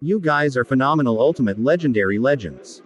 You guys are phenomenal ultimate legendary legends.